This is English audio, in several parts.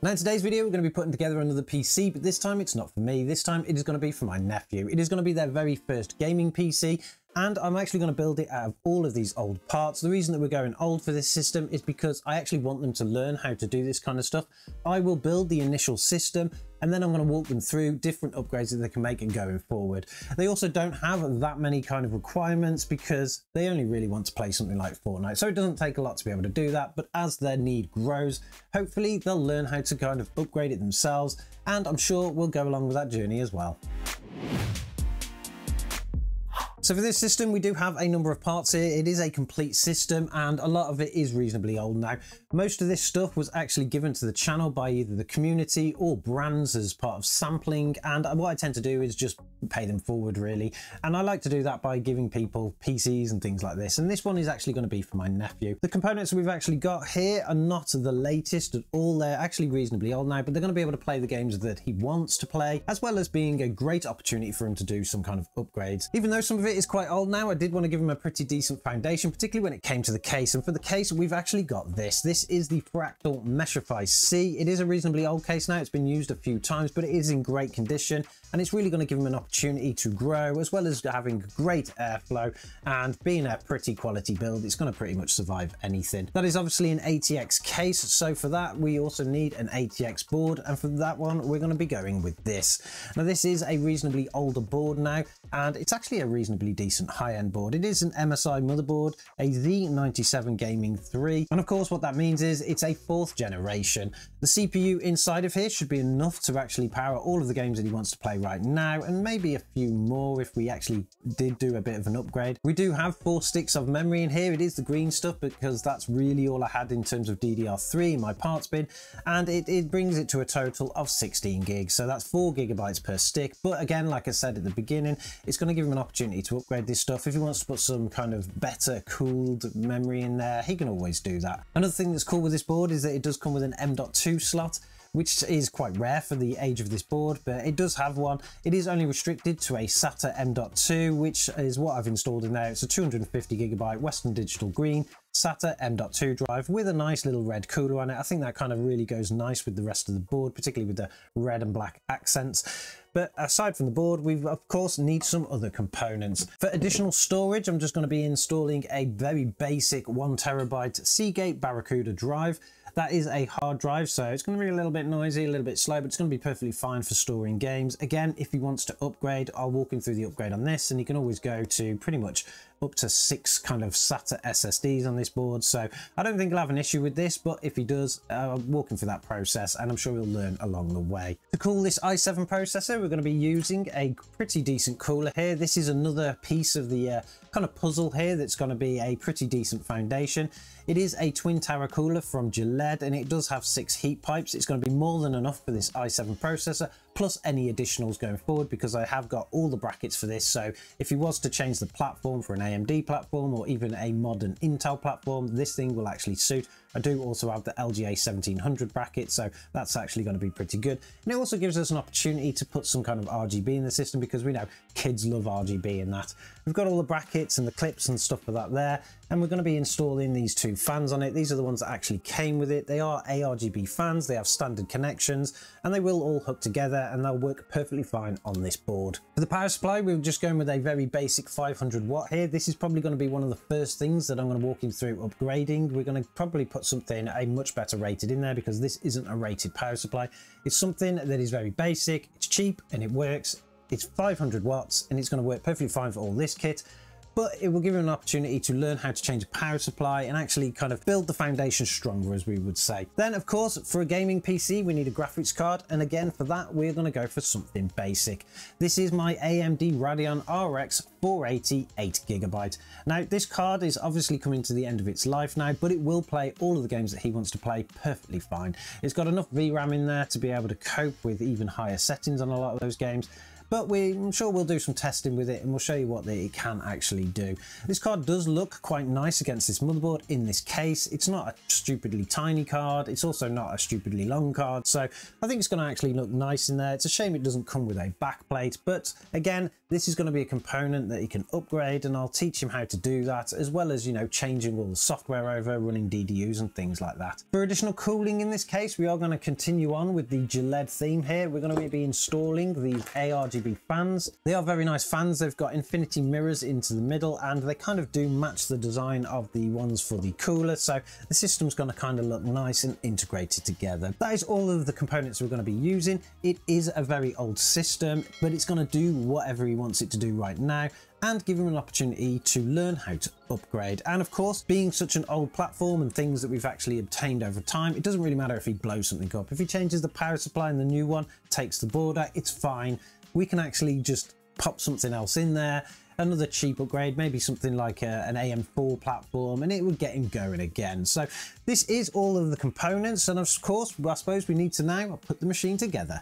Now in today's video we're going to be putting together another PC but this time it's not for me, this time it is going to be for my nephew. It is going to be their very first gaming PC and I'm actually going to build it out of all of these old parts. The reason that we're going old for this system is because I actually want them to learn how to do this kind of stuff. I will build the initial system and then I'm going to walk them through different upgrades that they can make and going forward. They also don't have that many kind of requirements because they only really want to play something like Fortnite. So it doesn't take a lot to be able to do that. But as their need grows, hopefully they'll learn how to kind of upgrade it themselves. And I'm sure we'll go along with that journey as well. So for this system, we do have a number of parts here. It is a complete system and a lot of it is reasonably old now. Most of this stuff was actually given to the channel by either the community or brands as part of sampling. And what I tend to do is just pay them forward really. And I like to do that by giving people PCs and things like this. And this one is actually going to be for my nephew. The components we've actually got here are not the latest at all. They're actually reasonably old now, but they're going to be able to play the games that he wants to play, as well as being a great opportunity for him to do some kind of upgrades. Even though some of it is quite old now, I did want to give him a pretty decent foundation, particularly when it came to the case. And for the case, we've actually got this. This is the Fractal Meshify C. It is a reasonably old case now. It's been used a few times, but it is in great condition. And it's really going to give him an opportunity to grow, as well as having great airflow and being a pretty quality build. It's going to pretty much survive anything. That is obviously an ATX case. So for that, we also need an ATX board. And for that one, we're going to be going with this. Now, this is a reasonably older board now, and it's actually a reasonably decent high-end board. It is an MSI motherboard, a Z97 Gaming 3, and of course what that means is it's a fourth generation. The CPU inside of here should be enough to actually power all of the games that he wants to play right now, and maybe a few more if we actually did do a bit of an upgrade. We do have four sticks of memory in here. It is the green stuff because that's really all I had in terms of DDR3 in my parts bin, and it, it brings it to a total of 16 gigs. So that's four gigabytes per stick. But again, like I said at the beginning, it's going to give him an opportunity to upgrade this stuff. If he wants to put some kind of better cooled memory in there, he can always do that. Another thing that's cool with this board is that it does come with an M.2 slot which is quite rare for the age of this board, but it does have one. It is only restricted to a SATA M.2, which is what I've installed in there. It's a 250 gigabyte Western Digital Green SATA M.2 drive with a nice little red cooler on it. I think that kind of really goes nice with the rest of the board, particularly with the red and black accents. But aside from the board, we of course need some other components. For additional storage, I'm just going to be installing a very basic one terabyte Seagate Barracuda drive. That is a hard drive, so it's going to be a little bit noisy, a little bit slow, but it's going to be perfectly fine for storing games. Again, if he wants to upgrade, I'll walk him through the upgrade on this, and you can always go to pretty much up to six kind of SATA SSDs on this board. So I don't think he'll have an issue with this, but if he does, uh, I'm walking through that process and I'm sure he'll learn along the way. To cool this i7 processor, we're going to be using a pretty decent cooler here. This is another piece of the uh, kind of puzzle here that's going to be a pretty decent foundation. It is a twin tower cooler from Gelid and it does have six heat pipes. It's going to be more than enough for this i7 processor plus any additionals going forward because I have got all the brackets for this. So if he was to change the platform for an AMD platform or even a modern Intel platform, this thing will actually suit. I do also have the LGA 1700 bracket, so that's actually going to be pretty good. And it also gives us an opportunity to put some kind of RGB in the system because we know kids love RGB in that. We've got all the brackets and the clips and stuff for that there, and we're going to be installing these two fans on it. These are the ones that actually came with it. They are ARGB fans, they have standard connections, and they will all hook together and they'll work perfectly fine on this board. For the power supply, we're just going with a very basic 500 watt here. This is probably going to be one of the first things that I'm going to walk you through upgrading. We're going to probably put something a much better rated in there because this isn't a rated power supply. It's something that is very basic, it's cheap and it works. It's 500 watts and it's going to work perfectly fine for all this kit but it will give you an opportunity to learn how to change a power supply and actually kind of build the foundation stronger as we would say. Then of course for a gaming PC we need a graphics card and again for that we're going to go for something basic. This is my AMD Radeon RX 480 8GB. Now this card is obviously coming to the end of its life now but it will play all of the games that he wants to play perfectly fine. It's got enough VRAM in there to be able to cope with even higher settings on a lot of those games but we, I'm sure we'll do some testing with it and we'll show you what it can actually do. This card does look quite nice against this motherboard in this case. It's not a stupidly tiny card. It's also not a stupidly long card. So I think it's going to actually look nice in there. It's a shame it doesn't come with a backplate, but again, this is going to be a component that he can upgrade and I'll teach him how to do that as well as, you know, changing all the software over, running DDUs and things like that. For additional cooling in this case, we are going to continue on with the Gelid theme here. We're going to be installing these ARGB fans. They are very nice fans. They've got infinity mirrors into the middle and they kind of do match the design of the ones for the cooler. So the system's going to kind of look nice and integrated together. That is all of the components we're going to be using. It is a very old system, but it's going to do whatever he wants it to do right now and give him an opportunity to learn how to upgrade. And of course, being such an old platform and things that we've actually obtained over time, it doesn't really matter if he blows something up. If he changes the power supply and the new one, takes the board out, it's fine. We can actually just pop something else in there another cheap upgrade, maybe something like a, an AM4 platform, and it would get him going again. So this is all of the components, and of course, I suppose we need to now put the machine together.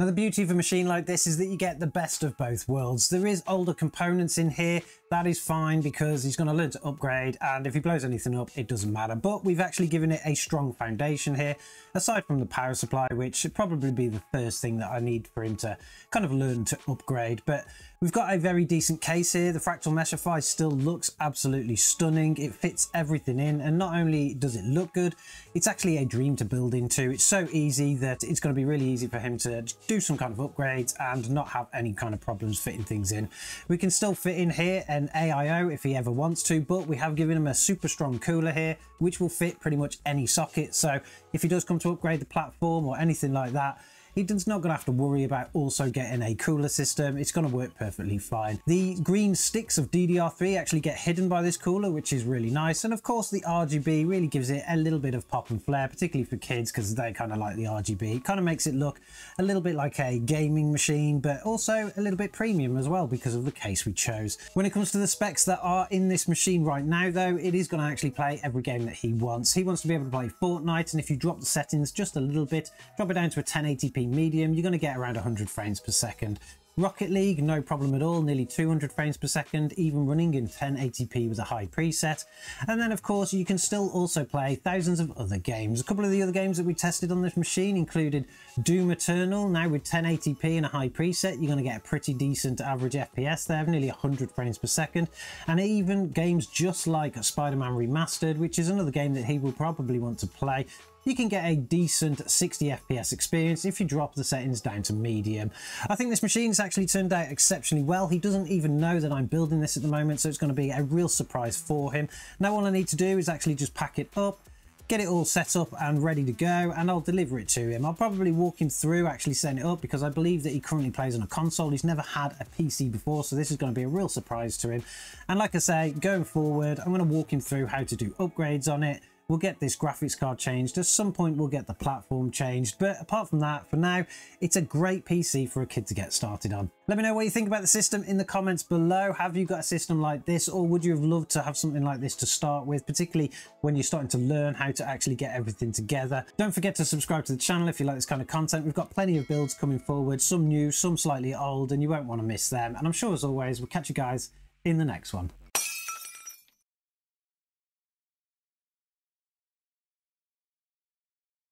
Now the beauty of a machine like this is that you get the best of both worlds. There is older components in here, that is fine because he's going to learn to upgrade and if he blows anything up it doesn't matter. But we've actually given it a strong foundation here, aside from the power supply which should probably be the first thing that I need for him to kind of learn to upgrade. But we've got a very decent case here. The Fractal Meshify still looks absolutely stunning. It fits everything in and not only does it look good, it's actually a dream to build into. It's so easy that it's going to be really easy for him to do some kind of upgrades and not have any kind of problems fitting things in. We can still fit in here an AIO if he ever wants to, but we have given him a super strong cooler here, which will fit pretty much any socket. So if he does come to upgrade the platform or anything like that, he's not going to have to worry about also getting a cooler system. It's going to work perfectly fine. The green sticks of DDR3 actually get hidden by this cooler, which is really nice. And of course, the RGB really gives it a little bit of pop and flair, particularly for kids, because they kind of like the RGB. It kind of makes it look a little bit like a gaming machine, but also a little bit premium as well because of the case we chose. When it comes to the specs that are in this machine right now, though, it is going to actually play every game that he wants. He wants to be able to play Fortnite, and if you drop the settings just a little bit, drop it down to a 1080p medium, you're going to get around 100 frames per second. Rocket League, no problem at all, nearly 200 frames per second, even running in 1080p with a high preset. And then of course you can still also play thousands of other games. A couple of the other games that we tested on this machine included Doom Eternal, now with 1080p and a high preset, you're going to get a pretty decent average FPS there, nearly 100 frames per second. And even games just like Spider-Man Remastered, which is another game that he will probably want to play, you can get a decent 60 FPS experience if you drop the settings down to medium. I think this machine's actually turned out exceptionally well. He doesn't even know that I'm building this at the moment, so it's going to be a real surprise for him. Now all I need to do is actually just pack it up, get it all set up and ready to go and I'll deliver it to him. I'll probably walk him through actually setting it up because I believe that he currently plays on a console. He's never had a PC before so this is going to be a real surprise to him. And like I say, going forward, I'm going to walk him through how to do upgrades on it, We'll get this graphics card changed. At some point, we'll get the platform changed. But apart from that, for now, it's a great PC for a kid to get started on. Let me know what you think about the system in the comments below. Have you got a system like this or would you have loved to have something like this to start with, particularly when you're starting to learn how to actually get everything together. Don't forget to subscribe to the channel if you like this kind of content. We've got plenty of builds coming forward, some new, some slightly old, and you won't want to miss them. And I'm sure as always, we'll catch you guys in the next one.